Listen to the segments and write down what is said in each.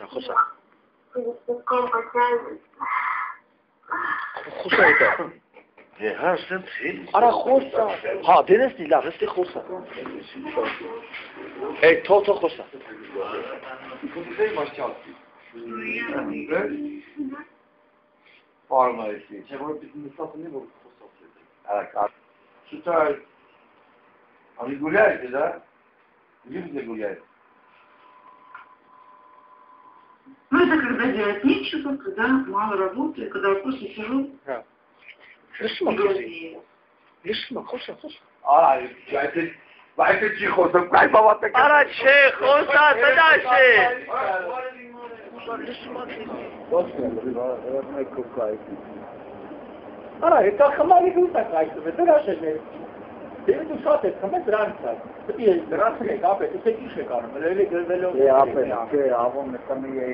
ნახოსა. ხუშა ეკა ეჰასემ არა ხოსა. ჰა დედესი და ესტი ხოსა ე თოთო ხოსა ხოსა. მარჩალკი ფარმაისი ჩემოდი მისაფნი ხოსა არა კა შუთა ამიგულიაი და გიგზე გულიაი Ну, это когда делать нечего, когда мало работы, когда просто сижу. Да. Хорошо, Лишма, хорошо, хорошо. А, это ואיזה צ'יחוס, הם קיים בבת הכסף. אנא צ'יחוס, תדשי. Ара, это хамали гута кайсы, это наша жизнь. Դե դու շատ ես խմես է։ Դե դրանց է, ապե, դու ինչ եք անում, լելի գրվելով։ Է ապե, չէ, ավոն կմի է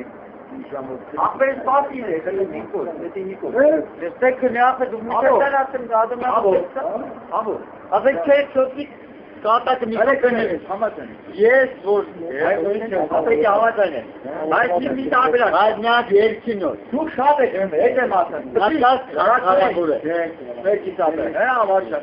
ինժամոտ։ Ապե սպասի է, դե Նիկոլ, դե Նիկոլ։ Դե քնի ապե դու մի տեղ ասեմ գադում Ալո, ա։ ալո։ Ապե չէ, չոքի կատակ կներես, համաձայն։ Ես որ Ապե համաձայն է։ Բայց մի տարբերակ։ Բայց նա երկին օր։ Դու շատ եք եմ, հետ եմ ասում։ Հատկաց հարաբուր է։ Չէ, մեկի տապը։ Հա, ավարշա,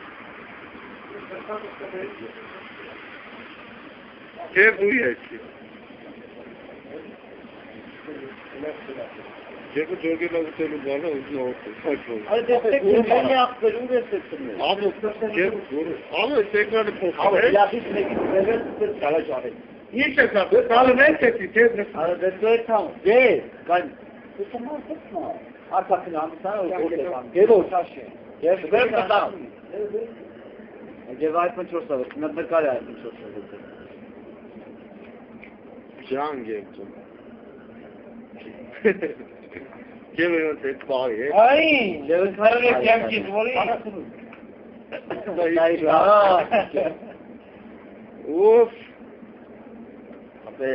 Gdzie wujecie? Gdzie bu bölge lavukları var uzun olsun. Hadi destek verin. Ben ne yaptım? Destek verin. Abi, gel vurur. Abi tekrar posta. Abi ilahis ne gitti? Evet, çalış abi. Niye çakadı? Dalı ne çekti? Tezmi. Abi ben böyle tam. Değil. Ben. Kusamaz etme. Arkasını anlatsana. Gel o taşı. Gel. Ben de tam. Եվ այդ 4 ավեր, նա նկար է այդ 4 ավեր։ ջանգ եմ ծում։ Ջեվը ոնց է բարի է։ Այ, Եվ քարը կյանքի զորի։ Ուֆ, Ապե